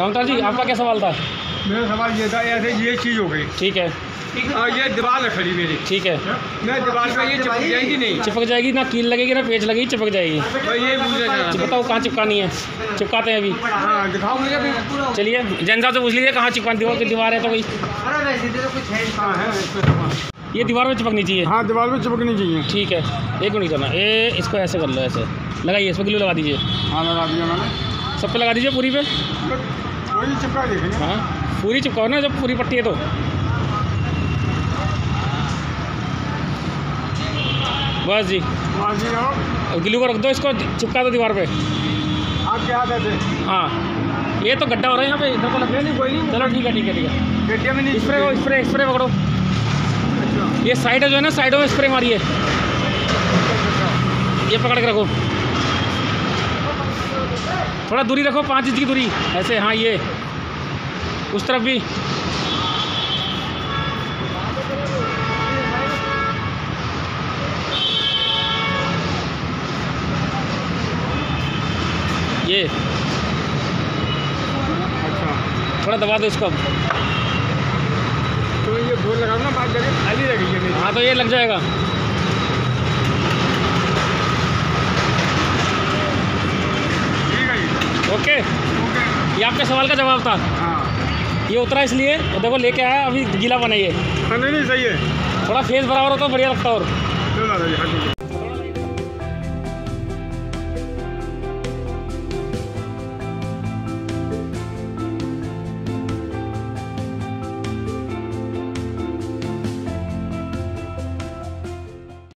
रामतार जी आपका क्या सवाल था? मेरा सवाल ये था ऐसे ये चीज़ हो गई। ठीक है। और ये दीवार है खड़ी मेरी। ठीक है। मैं दीवार पे ये चिपक जाएगी नहीं। चिपक जाएगी ना कील लगेगी ना पेच लगेगी चिपक जाएगी। तो ये। बताओ कहाँ चिपकानी है? चिपकाते हैं अभी। हाँ दिखाओ मुझे चलिए जैन साहब से पूछ लीजिए कहाँ चिपकानी दीवार की दीवार है तो भाई। हाँ है। ये दीवार में चिपकनी चाहिए। हाँ दीवार में चिपकनी चाहिए। ठीक है। एक मिनट करना ये इसको ऐसे कर लो ऐसे। लगाइए इस पर ग्लू लगा दीजिए। हाँ लगा दिया मैंने। सब पे लगा दीजिए पूरी पे। वही चिपका देखेंगे हाँ पूरी चिपकाओ ना जब पूरी पट्टी है तो। बस जी। हाँ जी आओ। अब को रख दो इसको चिपका दो दीवार पे। आपके हाथ ऐसे हाँ। ये तो गड्ढा हो रहा है यहाँ पे इधर को लग नहीं कोई नहीं चलो ठीक है ठीक है ठीक है। गड्ढे में नहीं स्प्रे स्प्रे स्प्रे पकड़ो। अच्छा। ये साइड जो है ना साइडों में स्प्रे मारिए ये पकड़ के रखो। थोड़ा दूरी रखो पाँच इंच की दूरी। ऐसे हाँ ये। उस तरफ़ भी। ये। अच्छा थोड़ा दबा दो इसको अब। तो ये बोल लगाओ ना बात जगह खाली रह गई है हाँ तो ये लग जाएगा ठीक है जी ओके। ये आपके सवाल का जवाब था। हाँ। ये उतरा इसलिए देखो लेके आया अभी गीला बनाइए हाँ नहीं नहीं सही है। थोड़ा फेस बराबर होता तो बढ़िया लगता और।